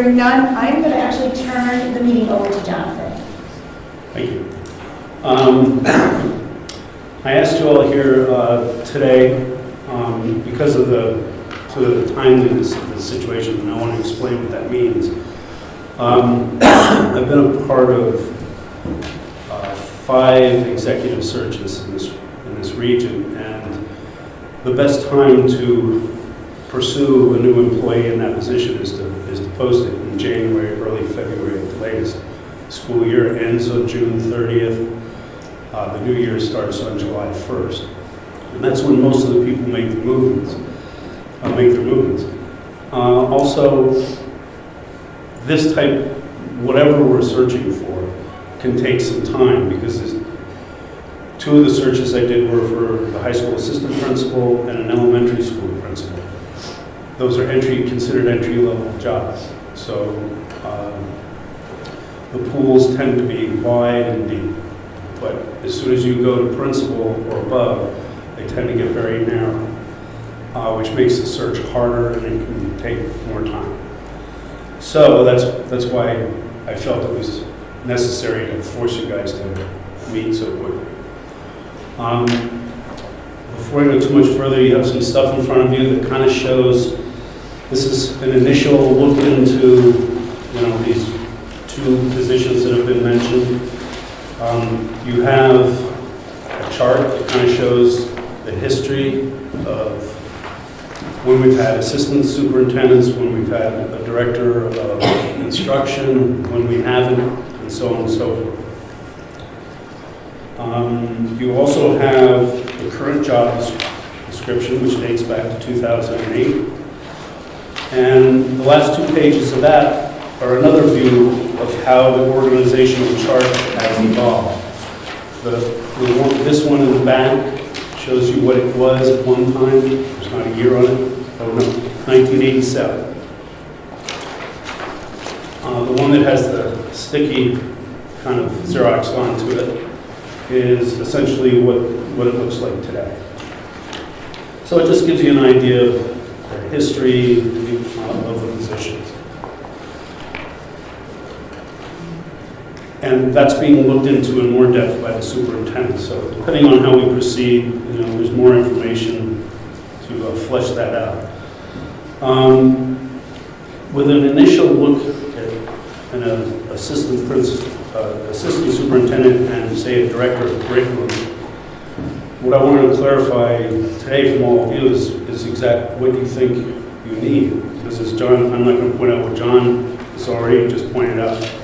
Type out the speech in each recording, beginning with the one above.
Hearing none, I'm going to actually turn the meeting over to Jonathan. Thank you. Um, I asked you all here uh, today, um, because of the, sort of the timeliness of the situation, and I want to explain what that means. Um, I've been a part of uh, five executive searches in this, in this region, and the best time to pursue a new employee in that position is to, is to post it in January, early February at the latest. School year ends on June 30th. Uh, The new year starts on July 1st. And that's when most of the people make the movements, uh, make their movements. Uh, Also, this type, whatever we're searching for, can take some time because two of the searches I did were for the high school assistant principal and an elementary school. Those are entry, considered entry-level jobs. So um, the pools tend to be wide and deep. But as soon as you go to principal or above, they tend to get very narrow, uh, which makes the search harder and it can take more time. So that's, that's why I felt it was necessary to force you guys to meet so quickly. Um, Before I go too much further, you have some stuff in front of you that kind of shows, this is an initial look into, you know, these two positions that have been mentioned. Um, You have a chart that kind of shows the history of when we've had assistant superintendents, when we've had a director of instruction, when we haven't, and so on and so forth. Um, You also have the current job description, which dates back to 2008. And the last two pages of that are another view of how the organizational chart has evolved. The, the one, this one in the back shows you what it was at one time. There's not a year on it. Oh, no, 1987. Uh, the one that has the sticky kind of Xerox onto it is essentially what, what it looks like today. So it just gives you an idea of the history uh, of the positions. And that's being looked into in more depth by the superintendent. So depending on how we proceed, you know, there's more information to uh, flesh that out. Um, With an initial look at an uh, assistant uh, assistant superintendent and say a director of curriculum, what I wanted to clarify today from all of you is, is exact what you think you need. Because as John, I'm not going to point out what John has already just pointed out.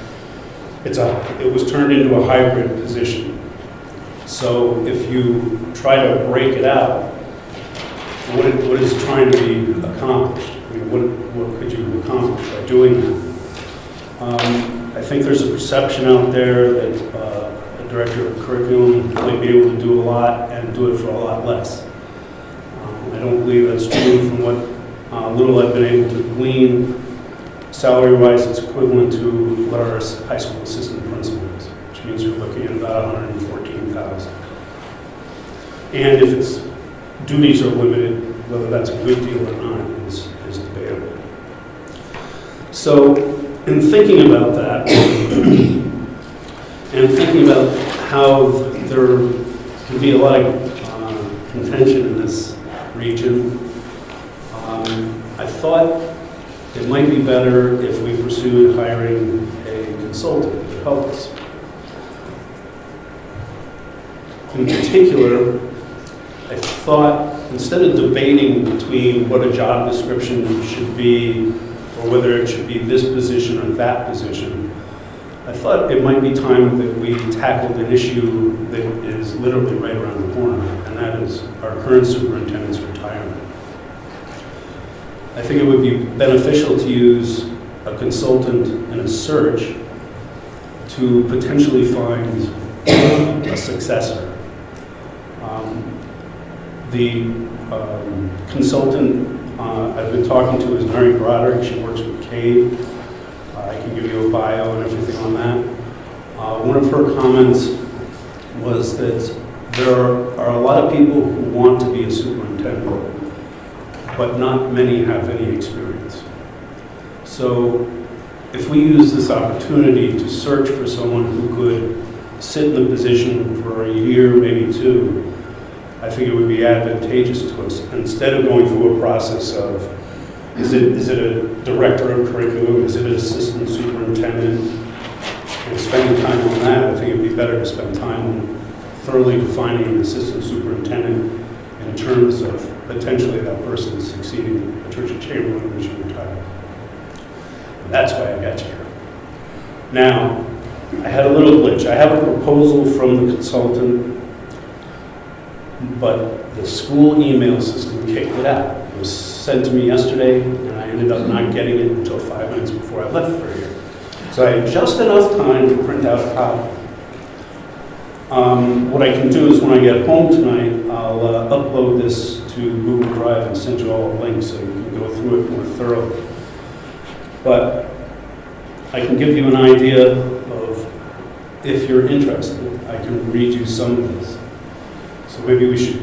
It's a, it was turned into a hybrid position. So if you try to break it out, what, it- what is trying to be accomplished? I mean, what, what could you accomplish by doing that? Um, I think there's a perception out there that uh, a director of curriculum might be able to do a lot and do it for a lot less. Um, I don't believe that's true from what uh, little I've been able to glean. Salary-wise, it's equivalent to what our high school assistant principal is, which means you're looking at about 114,000. And if its duties are limited, whether that's a good deal or not is, is debatable. So, in thinking about that, and thinking about how there can be a lot of uh, contention in this region, um, I thought it might be better if we pursued hiring a consultant to help us. In particular, I thought, instead of debating between what a job description should be, or whether it should be this position or that position, I thought it might be time that we tackled an issue that is literally right around the corner, and that is our current superintendent's. I think it would be beneficial to use a consultant in a search to potentially find a successor. Um, The um, consultant uh, I've been talking to is Mary Broderick, she works with CABE. Uh, I can give you a bio and everything on that. Uh, One of her comments was that there are a lot of people who want to be a superintendent, but not many have any experience. So if we use this opportunity to search for someone who could sit in the position for a year, maybe two, I think it would be advantageous to us, instead of going through a process of, is it, is it a director of curriculum, is it an assistant superintendent? And spending time on that, I think it'd be better to spend time on thoroughly defining an assistant superintendent in terms of potentially that person succeeding Patricia Chamberlain when she retired. That's why I got here. Now, I had a little glitch. I have a proposal from the consultant, but the school email system kicked it out. It was sent to me yesterday, and I ended up not getting it until five minutes before I left for here. So I had just enough time to print out a copy. Um, What I can do is when I get home tonight, I'll uh, upload this to Google Drive and send you all a link so you can go through it more thoroughly. But I can give you an idea of, if you're interested, I can read you some of this. So maybe we should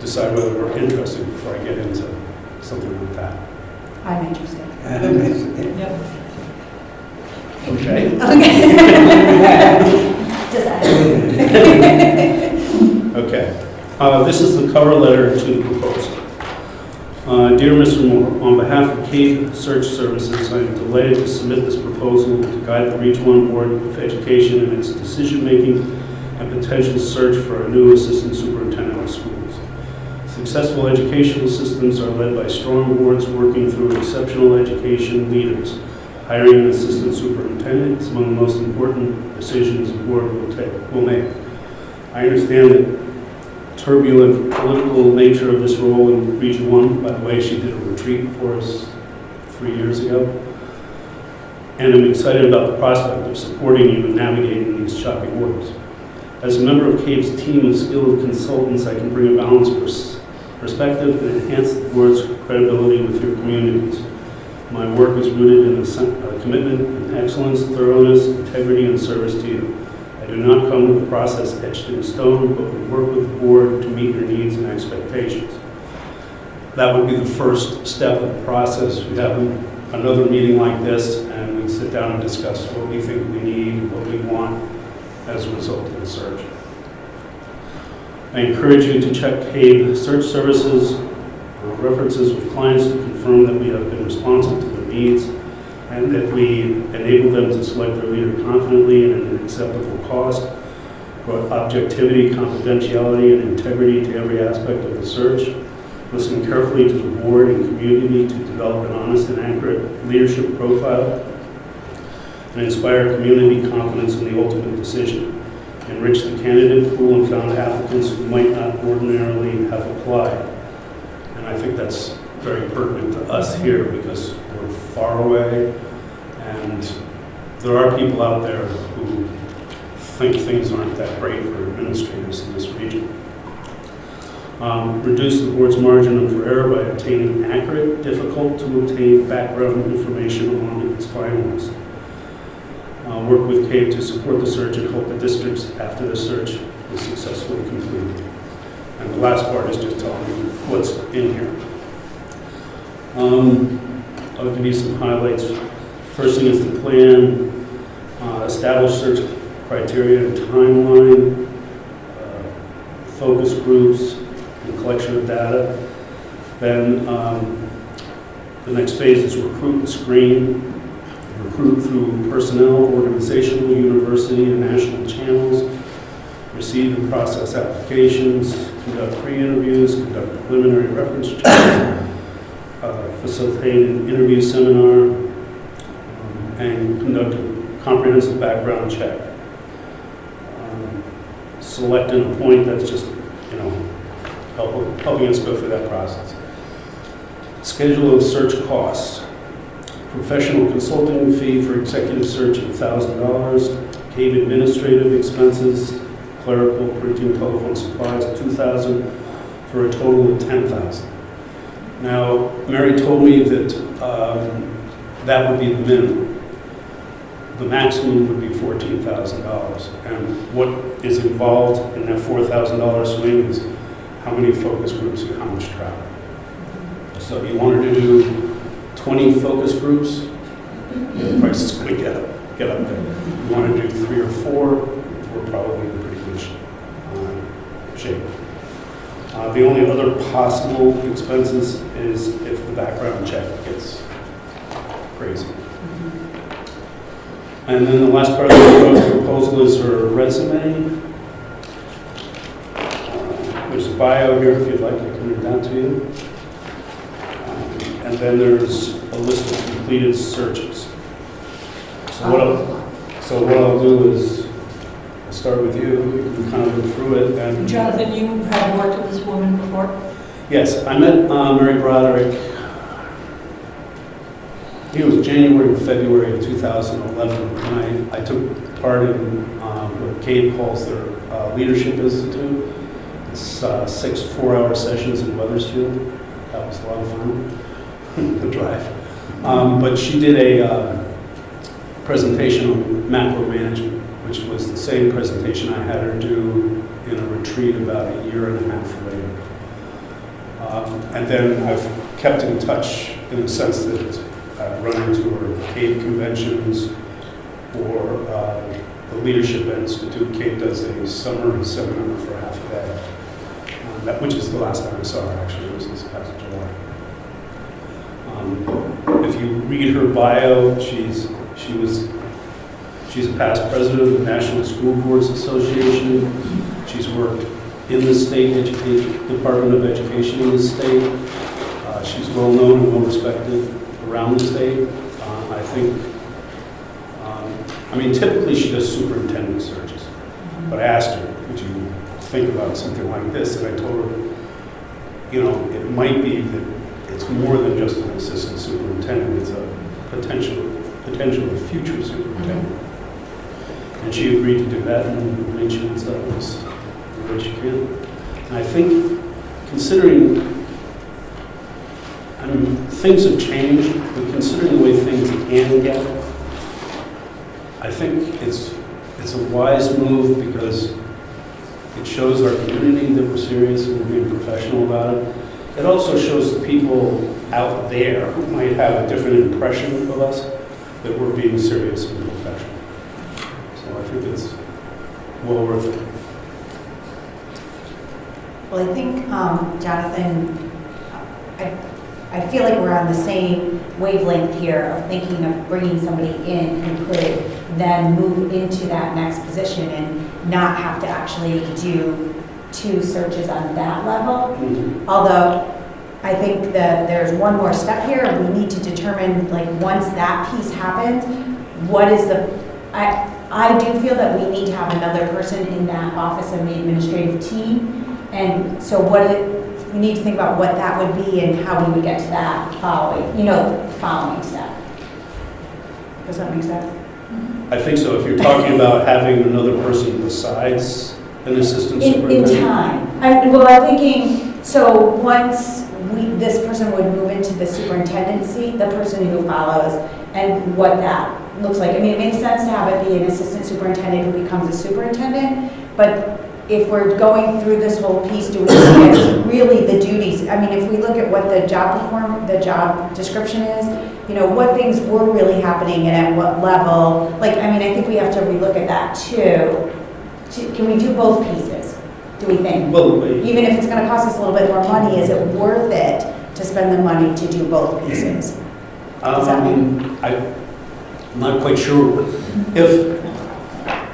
decide whether we're interested before I get into something like that. I'm interested. I'm interested. Yep. Okay. Okay? Okay. Uh, This is the cover letter to the proposal. Uh, Dear Mr. Moore, on behalf of CABE Search Services, I am delighted to submit this proposal to guide the Region 1 Board of Education in its decision-making and potential search for a new assistant superintendent of schools. Successful educational systems are led by strong boards working through exceptional education leaders. Hiring an assistant superintendent is among the most important decisions the board will take, will make. I understand the turbulent political nature of this role in Region 1. By the way, she did a retreat for us three years ago. And I'm excited about the prospect of supporting you in navigating these choppy waters. As a member of CABE's team of skilled consultants, I can bring a balanced pers- perspective and enhance the board's credibility with your communities. My work is rooted in a sen- commitment in excellence, thoroughness, integrity, and service to you. I do not come with a process etched in stone, but will work with the board to meet your needs and expectations. That would be the first step of the process. We have another meeting like this, and we sit down and discuss what we think we need, what we want as a result of the search. I encourage you to check CABE search services, uh, references with clients to confirm that we have been responsive to their needs and that we enable them to select their leader confidently and at an acceptable cost. Brought objectivity, confidentiality, and integrity to every aspect of the search. Listen carefully to the board and community to develop an honest and accurate leadership profile and inspire community confidence in the ultimate decision. Enrich the candidate pool and found applicants who might not ordinarily have applied. I think that's very pertinent to us here because we're far away and there are people out there who think things aren't that great for administrators in this region. Um, Reduce the board's margin of error by obtaining accurate, difficult to obtain background information on its finalists. Uh, Work with CABE to support the search and help the districts after the search is successfully completed. Last part is just telling you what's in here. Um, I'll give you some highlights. First thing is the plan, uh, establish search criteria and timeline, uh, focus groups, and collection of data. Then um, the next phase is recruit and screen, recruit through personnel, organizational, university, and national channels, receive and process applications, conduct pre-interviews, conduct preliminary reference checks, uh, facilitate an interview seminar, um, and conduct a comprehensive background check. Um, Select and appoint, that's just, you know, help- helping us go through that process. Schedule of search costs. Professional consulting fee for executive search of $1,000. CABE administrative expenses, clerical, printing, telephone supplies, 2,000, for a total of 10,000. Now, Mary told me that um, that would be the minimum. The maximum would be $14,000. And what is involved in that $4,000 swing is how many focus groups and how much travel. So if you wanted to do 20 focus groups the price is get up, get up there. You want to do three or four, we're probably in pretty good sh- uh, shape. Uh, The only other possible expenses is if the background check gets crazy. And then the last part of the proposal is her resume. Uh, There's a bio here if you'd like, I can read that to you. Um, And then there's a list of completed searches. So what I'll, so what I'll do is, start with you, we kind of go through it, and... Jonathan, you have worked with this woman before? Yes, I met uh, Mary Broderick, it was January, or February of 2011, and I, I took part in um, what CABE calls their uh, Leadership Institute. It's uh, six four-hour sessions in Wethersfield. That was a lot of fun, the drive. Um, But she did a uh, presentation on macro management, which was the same presentation I had her do in a retreat about a year and a half later. Um, And then I've kept in touch in the sense that I've run into her CABE conventions or uh, the Leadership Institute. CABE does a summer seminar for half a day, um, that- which is the last time I saw her, actually, was this past July. Um, If you read her bio, she's, she was, she's a past president of the National School Boards Association. She's worked in the state education, Department of Education in the state. Uh, She's well-known and well-respected around the state. Uh, I think, um, I mean, typically she does superintendent searches. But I asked her, would you think about something like this? And I told her, you know, it might be that it's more than just an assistant superintendent, it's a potential, potentially future superintendent. And she agreed to do that and sure that was the way she can. And I think, considering, I mean, things have changed, but considering the way things can get, I think it's, it's a wise move because it shows our community that we're serious and we're being professional about it. It also shows the people out there who might have a different impression of us that we're being serious and professional. So I think it's well worth it. Well, I think, um, Jonathan, I, I feel like we're on the same wavelength here of thinking of bringing somebody in who could then move into that next position and not have to actually do two searches on that level. Although, I think that there's one more step here, we need to determine, like, once that piece happens, what is the, I, I do feel that we need to have another person in that office of the administrative team. And so what it, we need to think about what that would be and how we would get to that following, you know, following step. Does that make sense? I think so. If you're talking about having another person besides an assistant In, in superintendent. time. I, well, I'm thinking, so once we, this person would move into the superintendency, the person who follows, and what that looks like. I mean, it makes sense to have it be an assistant superintendent who becomes a superintendent, but if we're going through this whole piece, do we look at really the duties? I mean, if we look at what the job perform, the job description is, you know, what things were really happening and at what level? Like, I mean, I think we have to relook at that too. Can we do both pieces, do we think? Well, Even if it's gonna cost us a little bit more money, is it worth it to spend the money to do both pieces? Um, I, I'm not quite sure. If,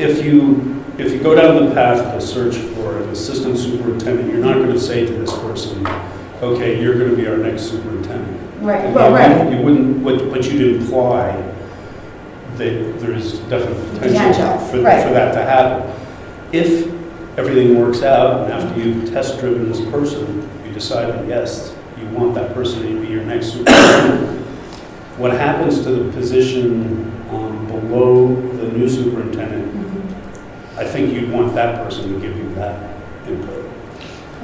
if you, if you go down the path to search for an assistant superintendent, you're not going to say to this person, okay, you're going to be our next superintendent. Right, You well, right, wouldn't- You wouldn't, but but you'd imply that there's definite potential Potential, for, for right. that to happen. If everything works out, and after you've test-driven this person, you decide that, yes, you want that person to be your next superintendent, what happens to the position um, below the new superintendent, Mhm. I think you'd want that person to give you that input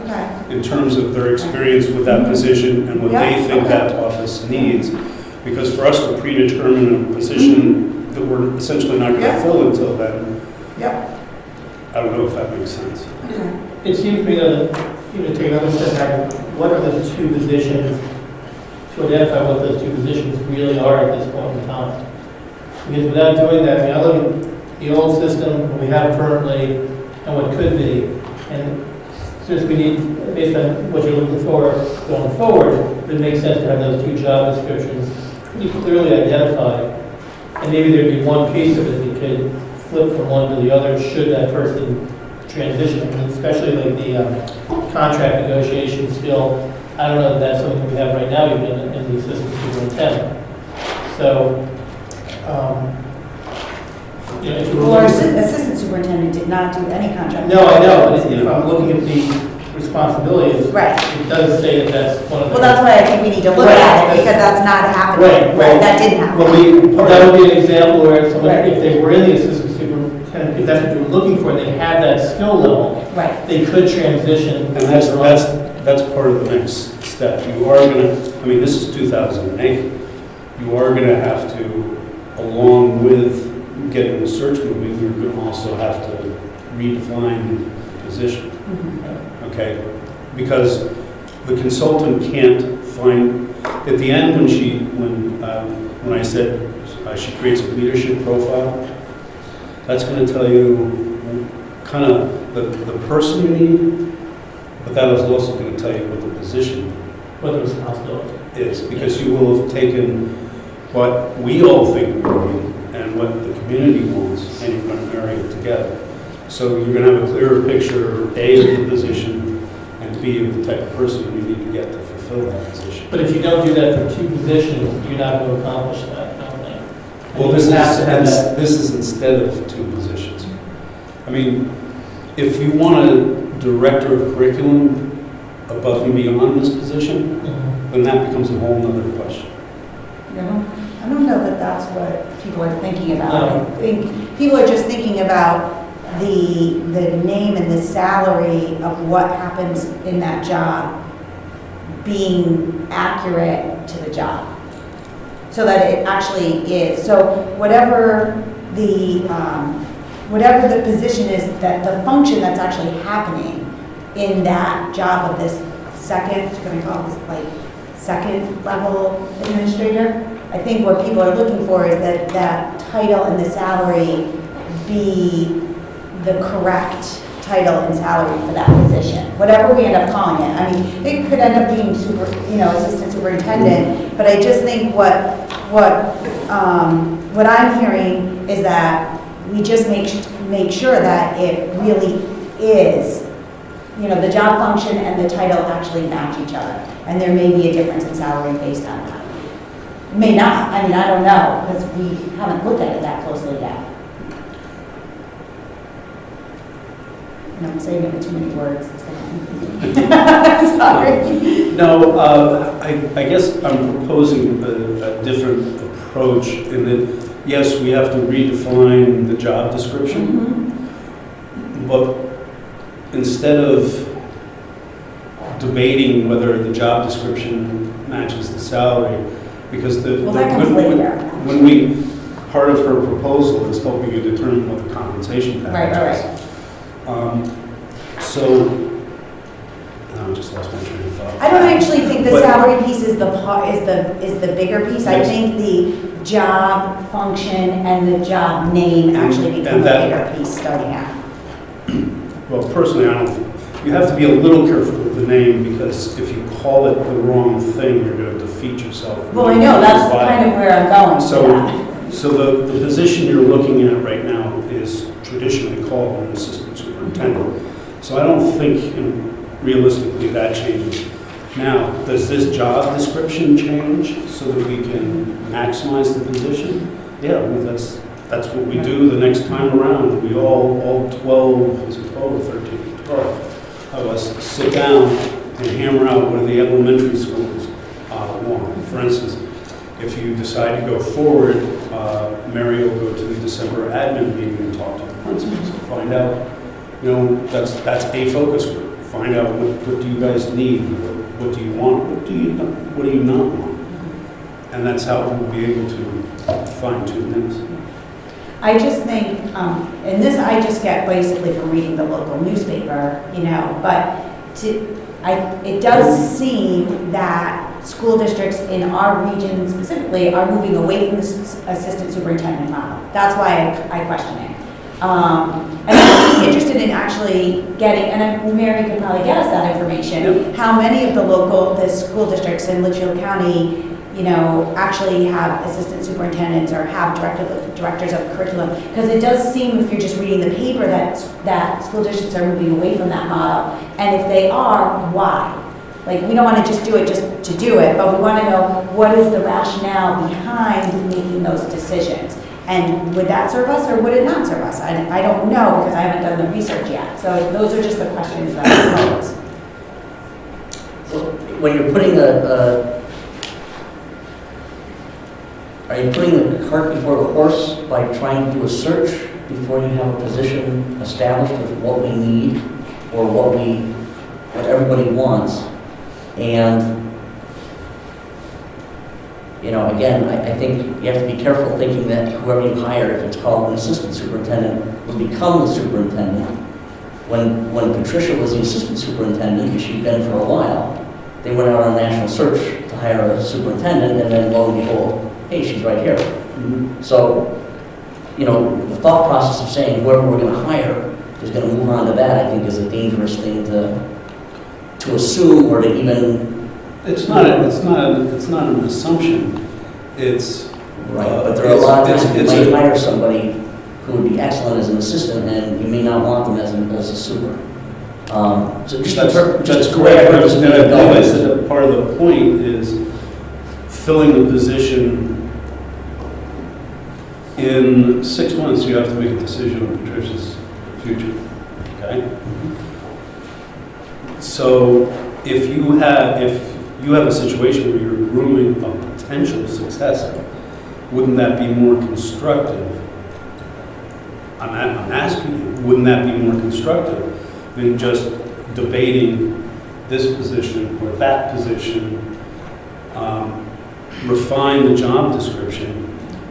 okay, in terms of their experience with that position and what they Yeah, think okay. that office needs. Because for us to predetermine a position that we're essentially not going to Yeah. fill until then, yep. I don't know if that makes sense. It seems to me that, you know, take another step back, what are the two positions, to identify what those two positions really are at this point in time? Because without doing that, I mean, I look at the old system, what we have currently, and what could be, and since we need, based on what you're looking for going forward, it makes sense to have those two job descriptions pretty clearly identified. And maybe there'd be one piece of it that could flip from one to the other, should that person transition, especially like the um, contract negotiation skill. I don't know if that's something we have right now, even in in the assistant superintendent. So, um, you know, if you were Well, our looking- assi- assistant superintendent did not do any contract. No, I know, but if I'm looking at the responsibilities, Right. it does say that that's one of the. Well, that's why I think we need to look Right. at it, because that's not happening. Right, well, That didn't happen. Well, we, that would be an example where someone, Right. if they were in the assistant superintendent, if that's what you were looking for, and they had that skill level, Right. they could transition. And that's, that's, that's part of the next step. You are gonna, I mean, this is 2008. You are gonna have to, along with getting the search moving, you're gonna also have to redefine the position, Mhm. okay? Because the consultant can't find, at the end, when she, when, um, when I said uh, she creates a leadership profile, that's gonna tell you kind of the, the person you need, but that is also going to tell you what the position What the responsibility. is, because you will have taken what we all think we need and what the community wants, and you're going to marry it together. So you're going to have a clearer picture, A, of the position, and B, of the type of person you need to get to fulfill that position. But if you don't do that for two positions, you're not going to accomplish that, I don't think. Well, this You have to have is, this is instead of two positions. I mean, if you want a director of curriculum above and beyond this position, Mhm. then that becomes a whole nother question. I don't, I don't know that that's what people are thinking about. I think people are just thinking about the, the name and the salary of what happens in that job being accurate to the job. So that it actually is. So whatever the, um, whatever the position is, that the function that's actually happening in that job of this second, can I call this like, second level administrator? I think what people are looking for is that that title and the salary be the correct title and salary for that position, whatever we end up calling it. I mean, it could end up being super, you know, assistant superintendent, but I just think what, what, um, what I'm hearing is that we just make, make sure that it really is, you know, the job function and the title actually match each other. And there may be a difference in salary based on that. May not, I mean, I don't know, because we haven't looked at it that closely yet. And I'm saying it in too many words. Sorry. No, uh, I I guess I'm proposing a a different approach in that, yes, we have to redefine the job description, Mhm. but instead of debating whether the job description matches the salary, because the... Well, the- when- later. When we, part of her proposal is helping you determine what the compensation Right, package is. right, right. Um, So, I just lost my train of thought. I don't actually think the But- salary piece is the part, is the, is the bigger piece. I Yes. think the job function and the job name actually And- become that- bigger piece starting out. Well, personally, I don't, you have to be a little careful with the name, because if you call it the wrong thing, you're gonna defeat yourself. Well, I know, that's kind of where I'm going with So, that. so the, the position you're looking at right now is traditionally called an assistant superintendent. So I don't think realistically that changes. Now, does this job description change so that we can maximize the position? Yeah, well, that's, that's what we do the next time around. We all, all 12, is it 12 or 13? 12 of us sit down and hammer out what the elementary schools uh, want. For instance, if you decide to go forward, uh, Mary will go to the December admin meeting and talk to the principals and find out, you know, that's, that's a focus group. Find out what, what do you guys need, what, do you want, what do you, what do you not want? And that's how we'll be able to fine tune things. I just think, um, and this I just get basically from reading the local newspaper, you know, but to, I, it does seem that school districts in our region specifically are moving away from the assistant superintendent model. That's why I I question it. Um, And I'm interested in actually getting, and I'm- Mary could probably get us that information, how many of the local, the school districts in Litchfield County, you know, actually have assistant superintendents or have director, directors of curriculum? Because it does seem, if you're just reading the paper, that, that school districts are moving away from that model. And if they are, why? Like, we don't want to just do it just to do it, but we want to know what is the rationale behind making those decisions? And would that serve us or would it not serve us? I, I don't know because I haven't done the research yet. So those are just the questions that I pose. When you're putting a, a, are you putting the cart before the horse by trying to do a search before you have a position established of what we need or what we, what everybody wants? And, you know, again, I, I think you have to be careful thinking that whoever you hire, if it's called an assistant superintendent, will become the superintendent. When, when Patricia was the assistant superintendent, and she'd been for a while, they went out on a national search to hire a superintendent, and then lo and behold, hey, she's right here. Mm-hmm. So, you know, the thought process of saying whoever we're gonna hire is gonna move on to that, I think is a dangerous thing to, to assume or to even, It's not, a- it's not, a- it's not an assumption. It's, right, but there are a lot of times you it's might hire somebody who would be excellent as an assistant, and you may not want them as a, as a super. Um, So just, that's, inter- that's just the way I correct. heard this And I meeting believe I go. said that part of the point is filling the position in six months, you have to make a decision on Patricia's future, okay? So if you have, if you have a situation where you're grooming a potential successor, wouldn't that be more constructive? I'm, I'm asking you, wouldn't that be more constructive than just debating this position or that position? um, Refine the job description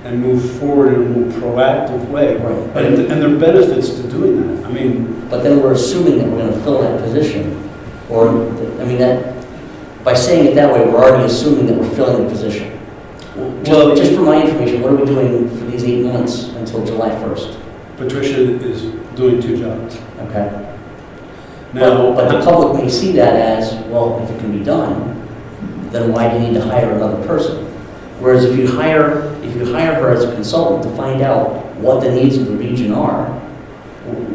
and move forward in a more proactive way. Right. And, and there are benefits to doing that. I mean, But then we're assuming that we're gonna fill that position, or, I mean, that, by saying it that way, we're already assuming that we're filling the position. well, Just, just for my information, what are we doing for these eight months until July first? Patricia is doing two jobs. Okay? Now, But, but the public may see that as, well, if it can be done, then why do you need to hire another person? Whereas if you hire, if you hire her as a consultant to find out what the needs of the region are,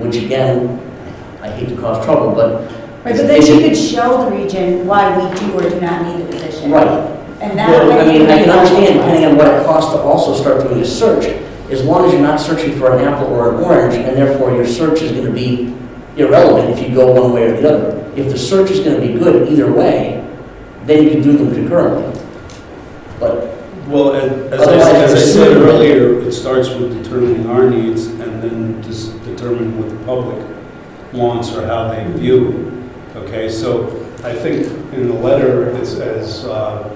which again, I hate to cause trouble, but. Right, but then you could show the region why we do or do not need the position. Right. And that. Well, I mean, I can understand, depending on what it costs to also start doing a search, as long as you're not searching for an apple or an orange, and therefore your search is gonna be irrelevant if you go one way or the other. If the search is gonna be good either way, then you can do them concurrently. But, Well, as as I Otherwise, as I said assuming- earlier, it starts with determining our needs and then just determining what the public wants or how they view it. Okay, so I think in the letter, it says, uh,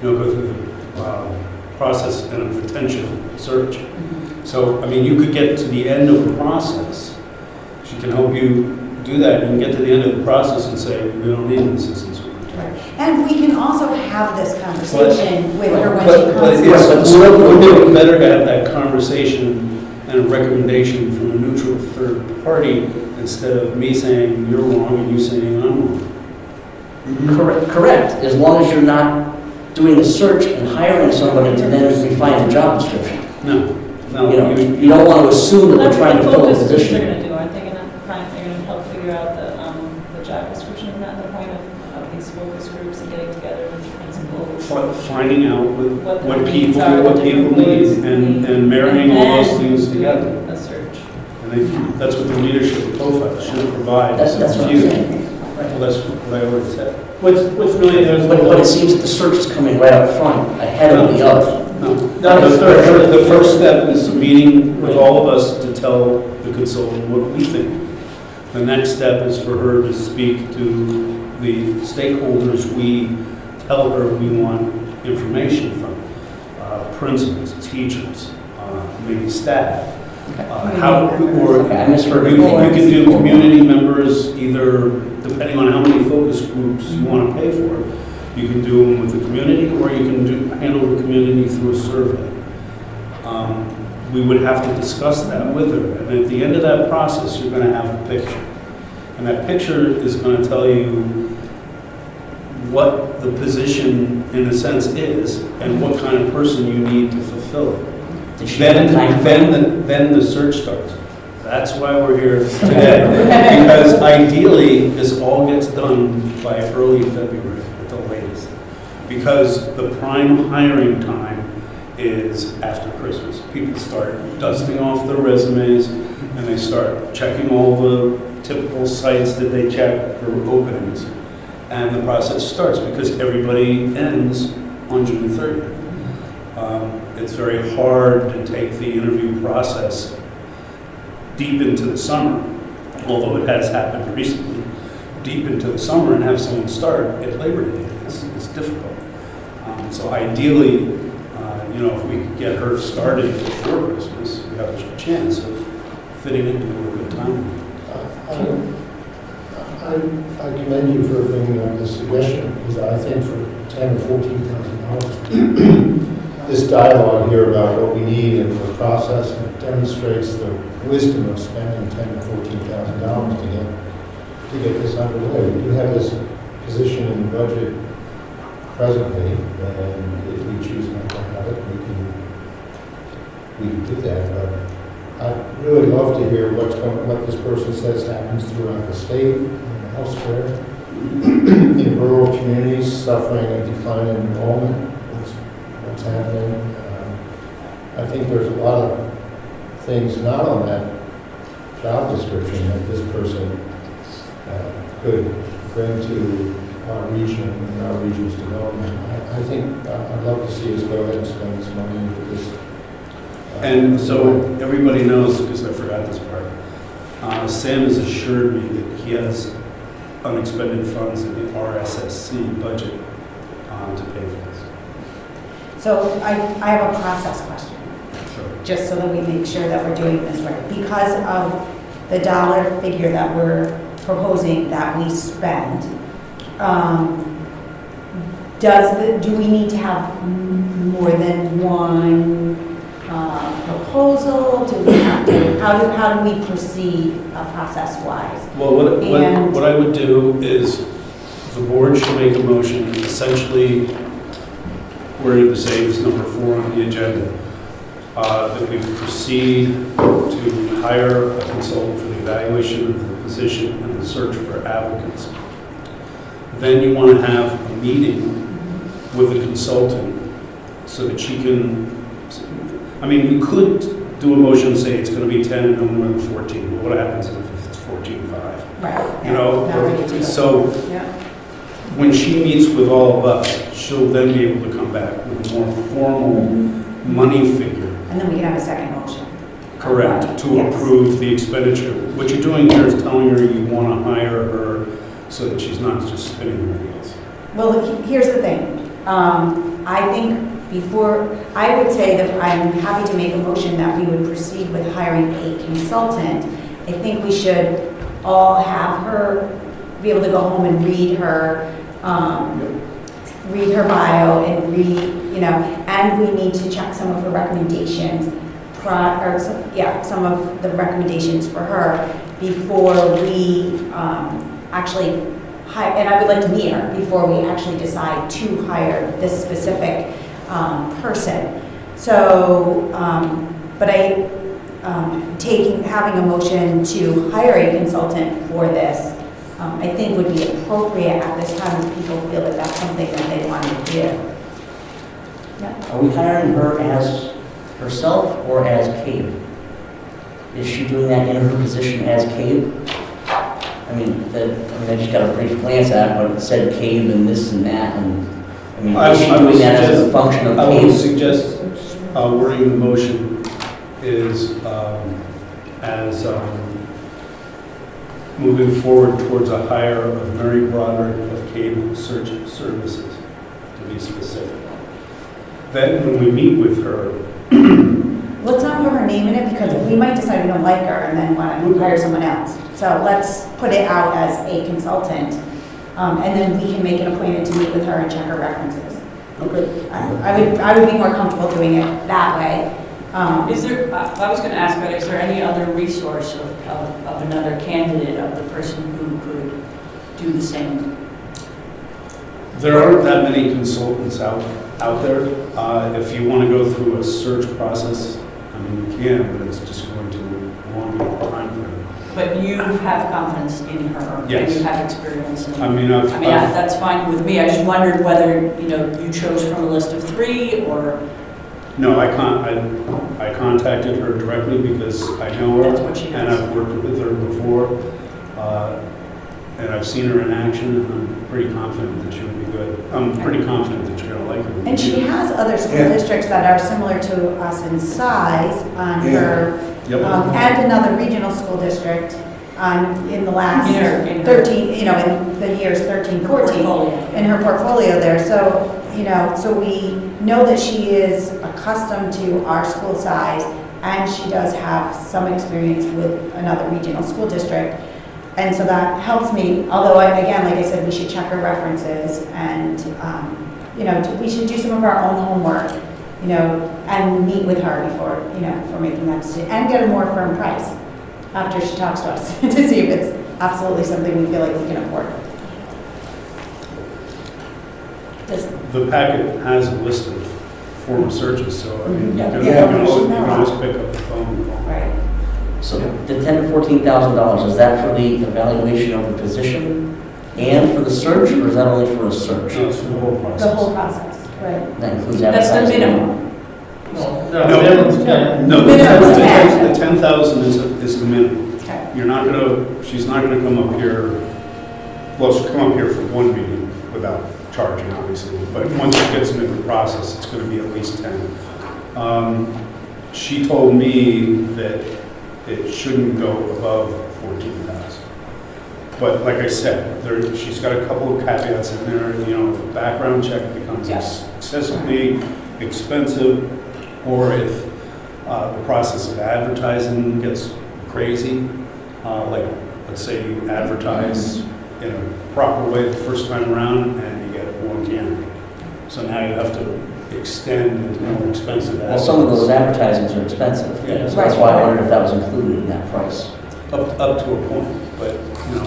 you know, go through the um, process and a potential search. So, I mean, you could get to the end of the process. She can help you do that. You can get to the end of the process and say, we don't need an assistant superintendent. And we can also have this conversation with her when But- she but comes. it's- Right, but it's the- Wouldn't be better to have that conversation and a recommendation from a neutral third party instead of me saying you're wrong and you saying I'm wrong? correct, correct, as long as you're not doing a search and hiring somebody to then refine the job description. No, no. You know, you- you don't want to assume that That's we're trying to fill a focus groups position. gonna do, aren't they gonna find, they're gonna help figure out the, um, the job description, isn't that the point of, of these focus groups and getting together with the principals? fi- Finding out what, What what people, are, what people need and, and marrying and all those things together. A search. And they, that's what the leadership profile should provide. That's, that's what I'm you. saying. Well, that's what I already said. What's, what's really, there's But, but it seems that the search is coming right up front, ahead of the other. No, Not the, the the third. the first step is meeting with all of us to tell the consultant what we think. The next step is for her to speak to the stakeholders we tell her we want information from. Uh, Principals, teachers, uh, maybe staff. Uh, How, or Okay, I misheard. you can, you can do community members, either, depending on how many focus groups you want to pay for. You can do them with the community, or you can do, handle the community through a survey. Um, We would have to discuss that with her, and at the end of that process, you're gonna have a picture. And that picture is gonna tell you what the position, in a sense, is, and what kind of person you need to fulfill it. Does she have a Then, then, the then the search starts. That's why we're here today. Because ideally, this all gets done by early February at the latest. Because the prime hiring time is after Christmas. People start dusting off their resumes, and they start checking all the typical sites that they check for openings. And the process starts, because everybody ends on June 30th. Um, It's very hard to take the interview process deep into the summer, although it has happened recently, deep into the summer and have someone start at Labor Day. It's, it's difficult. Um, So ideally, uh, you know, if we could get her started before Christmas, we have a chance of fitting into a good time. I I commend you for bringing up this suggestion, because I think for ten or fourteen thousand dollars, this dialogue here about what we need and the process demonstrates the wisdom of spending ten to fourteen thousand dollars to get, to get this underway. We do have this position in the budget presently, and if we choose not to have it, we can, we can do that, but I'd really love to hear going, what this person says happens throughout the state elsewhere. In rural communities suffering a decline in enrollment, what's, what's happening. Um, I think there's a lot of things not on that job description that this person uh, could bring to our region and our region's development. I, I think, uh, I'd love to see us go ahead and spend this money with this. uh, And so everybody knows, because I forgot this part, uh, Sam has assured me that he has unexpended funds in the RSSC budget um, to pay for this. So I, I have a process question. So just so that we make sure that we're doing this right. Because of the dollar figure that we're proposing that we spend, um, does the, do we need to have more than one uh, proposal? Do we have to, how do, how do we proceed uh, process-wise? Well, what, what, And- what I would do is, the board should make a motion, essentially, worded the same as number four on the agenda, uh, that we proceed to hire a consultant for the evaluation of the position and the search for applicants. Then you want to have a meeting with the consultant so that she can, I mean, we could do a motion, say it's going to be 10 and no more than 14, but what happens if it's 14.5? Right. You know, Not ready to so Yeah. when she meets with all of us, she'll then be able to come back with a more formal money figure, And then we can have a second motion. correct, to Yes. approve the expenditure. What you're doing here is telling her you want to hire her so that she's not just spinning her wheels. Well, here's the thing. Um, I think before, I would say that I'm happy to make a motion that we would proceed with hiring a consultant. I think we should all have her be able to go home and read her, um, read her bio and read, you know, and we need to check some of her recommendations, pri- or, some- yeah, some of the recommendations for her before we um, actually hire, and I would like to meet her before we actually decide to hire this specific um, person. So, um, but I, um, taking, having a motion to hire a consultant for this, um, I think would be appropriate at this time if people feel that that's something that they want to do. Yeah. Are we hiring her as herself or as Cabe? Is she doing that in her position as Cabe? I mean, the, I mean, I just got a brief glance at it, but it said Cabe and this and that, and, I mean, I- is she I would doing that as a suggest- function of I would Cabe? suggest uh, wording the motion is um, as um, moving forward towards a hire of Mary Broderick of CABE Search Services, to be specific. Then, when we meet with her, Let's not put her name in it because we might decide we don't like her and then want to hire someone else. So let's put it out as a consultant Um, And then we can make an appointment to meet with her and check her references. Okay. I I would, I would be more comfortable doing it that way. Um, Is there, I I was going to ask, but is there any other resource of, of of another candidate, of the person who could do the same? There aren't that many consultants out, out there. Uh, If you want to go through a search process, I mean, you can, but it's just going to elongate the time frame. But you have confidence in her? And Yes. you have experience in I mean, I've, I mean, I've- that's fine with me. I just wondered whether, you know, you chose from a list of three or no, I con, I, I contacted her directly because I know her. that's what she And does. I've worked with her before, uh, and I've seen her in action, and I'm pretty confident that she would good. I'm pretty confident that you're gonna like her. And she has other school Yeah. districts that are similar to us in size on her, Yep. um, and another regional school district on, in the last In her- in her- 13, you know, in the years 13, 14. Portfolio. in her portfolio there. So, you know, so we know that she is accustomed to our school size, and she does have some experience with another regional school district. And so that helps me, although, I- again, like I said, we should check her references, and, um, you know, we should do some of our own homework, you know, and meet with her before, you know, for making that decision, and get a more firm price after she talks to us, to see if it's absolutely something we feel like we can afford. Does- The packet has a list of former searches, so I mean, you Yeah. can, you Yeah, can we always, you can that. always pick up the phone. Right. So the ten to fourteen thousand dollars, is that for the evaluation of the position and for the search, or is that only for a search? No, it's for the whole process. The whole process, right. That includes That's the advertising? minimum. No, no, minimum's ten. No, the Minimum ten- is the ten. ten, the ten thousand is, is the minimum. Okay. You're not gonna, she's not gonna come up here, well, she'll come up here for one meeting without charging, obviously, but once she gets into the process, it's gonna be at least ten. Um, She told me that it shouldn't go above fourteen thousand. But like I said, there, she's got a couple of caveats in there, you know, if a background check becomes Yes. excessively expensive, or if uh, the process of advertising gets crazy, uh, like, let's say you advertise in a proper way the first time around and you get one candidate. So now you have to extend into more expensive Well, some of those advertising. advertisements are expensive. Yeah. So that's why I wondered if that was included in that price. Up, up to a point, but, you know.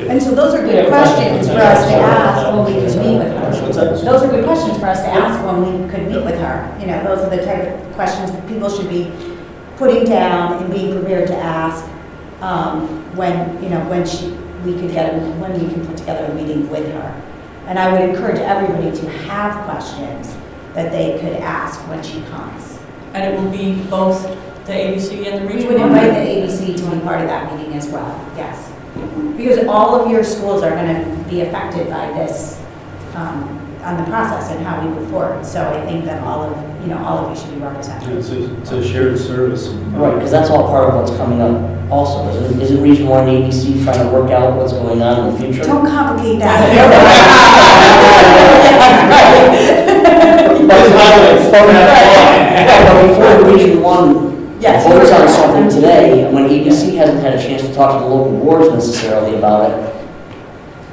if- And so those are Yeah, good questions for us to ask when we could meet with What's her. that? Those are good questions for us to ask when we could meet with her. You know, those are the type of questions that people should be putting down and being prepared to ask um, when, you know, when she, we could get, a- when we can put together a meeting with her. And I would encourage everybody to have questions that they could ask when she comes. And it will be both the ABC and the regional? We would invite the ABC to be part of that meeting as well, yes. Because all of your schools are going to be affected by this, um, on the process and how we move forward. So I think that all of, you know, all of you should be represented. It's a, it's a shared service. Right, because that's all part of what's coming up also. Isn't, isn't Region One ABC trying to work out what's going on in the future? Don't complicate that. Yeah, but before Region One Yes, you votes were on something today, when ABC hasn't had a chance to talk to the local boards necessarily about it,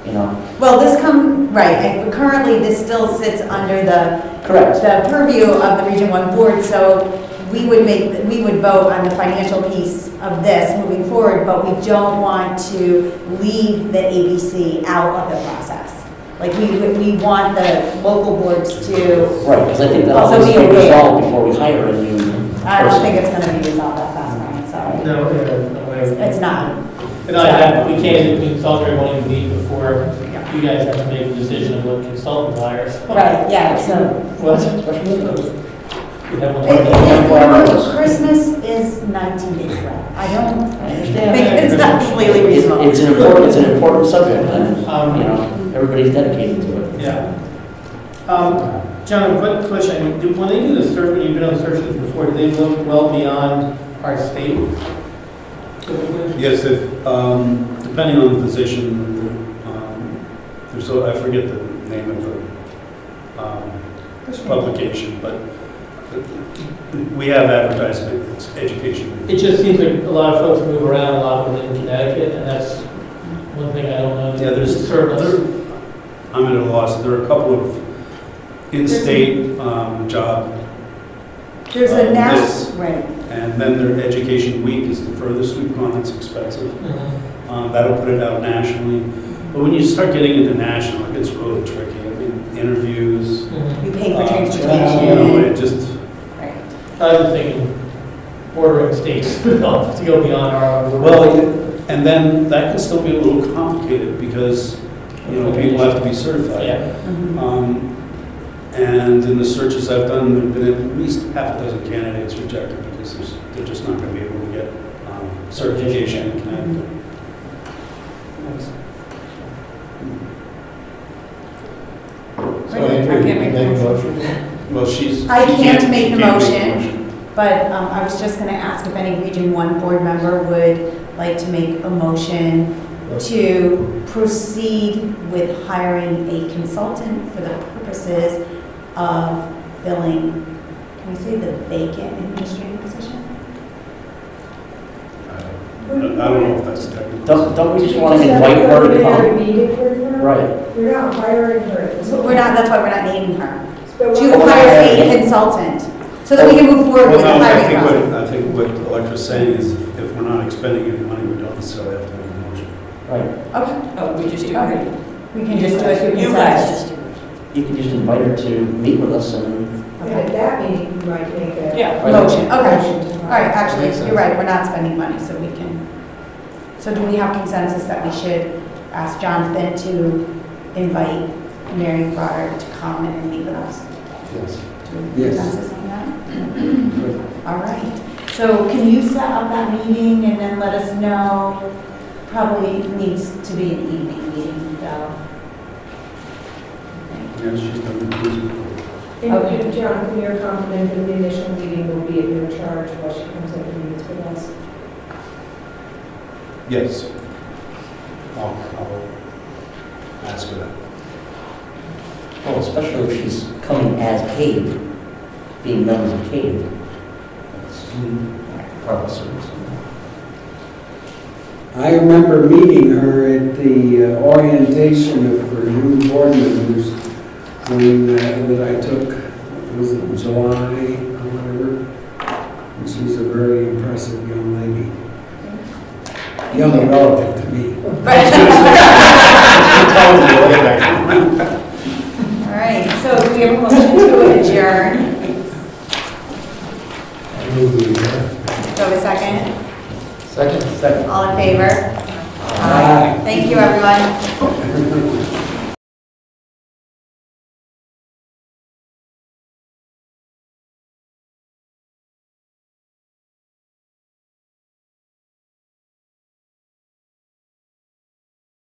you know, Well, this come, right, and currently this still sits under the correct. the purview of the Region One Board, so we would make, we would vote on the financial piece of this moving forward, but we don't want to leave the ABC out of the process. Like, we, we want the local boards to, Right, because I think that all Also needs to be be aware. resolved before we hire a new person. I don't think it's gonna be resolved that fast, Brian, sorry. No, yeah, no. It's not. And I have, we can't, we consult her when we meet before, you guys have to make a decision of what consultant hires. Right, yeah, so. What? Special meeting. We have one. If- if- Twenty-four hours. Christmas is 19 days away. I don't I think understand. it's not completely reasonable. it's an important, it's an important subject, and, Um, you know, everybody's dedicated to it. Yeah. Um, John, quick question, do, when they do the search, when you've been on searches before, do they look well beyond our state? Typically? Yes, if, um, depending on the position, um, there's, a- I forget the name of the, um, publication, but we have advertising, it's education. It just seems like a lot of folks move around a lot within Connecticut, and that's, One thing I don't know. Yeah, there's, Surplus. there- I'm at a loss, there are a couple of in-state um, job, There's a national, this- right, and then their Education Week is the furthest we've gone, that's expensive. Mhm. Um, That'll put it out nationally. But when you start getting into national, it gets really tricky. I mean, interviews. Mhm. we pay for uh, transportation. You know, it just, Right. I was thinking bordering states to go beyond our. well, and then that can still be a little complicated because, you know, people have to be certified. Yeah. Mhm. Um, And in the searches I've done, there've been at least half a dozen candidates rejected because there's- they're just not going to be able to get um, certification in Connecticut. So Andrew, I can't you make make a a motion? Well, she's. I she can't she make the can't motion. But um, I was just going to ask if any Region 1 board member would like to make a motion to proceed with hiring a consultant for the purposes of filling, can we say the vacant administrative position? I don't know if that's technical. Don't, don't we just want to invite her to come? meeting with her? Right. We're not hiring her. So We're not, that's why we're not naming her. But To what- hire a consultant, so that we can move forward Well, with the no, I hiring think process. what, I think what Electra's saying is if we're not expending any money, we don't necessarily have to make a motion. Right. Okay, Oh, we just do it. we can just do it through You guys consensus. just do it. You can just invite her to meet with us and, At that meeting, you might make a. Yeah. Motion, okay. Motion to All right, hire. actually, Makes sense. you're right, we're not spending money, so we can, so do we have consensus that we should ask Jonathan to invite Mary Goddard to come and meet with us? Yes. Do we Yes. have Consensus on that? All right, so can you set up that meeting and then let us know? Probably needs to be an evening meeting, though. Yeah, she's done it before. And and Jonathan, you're confident that the initial meeting will be at your charge while she comes in and meets with us? Yes. I'll, I'll ask her that. well, especially if she's coming as paid, being members of CABE. That's part of the. I remember meeting her at the uh, orientation of her new board members when, uh, that I took, was it in July or whatever? And she's a very impressive young lady. Young relative to me. All right, so do we have a motion to adjourn? I move we adjourn. Do we have a second? Second? Second. All in favor? Aye. Thank you, everyone.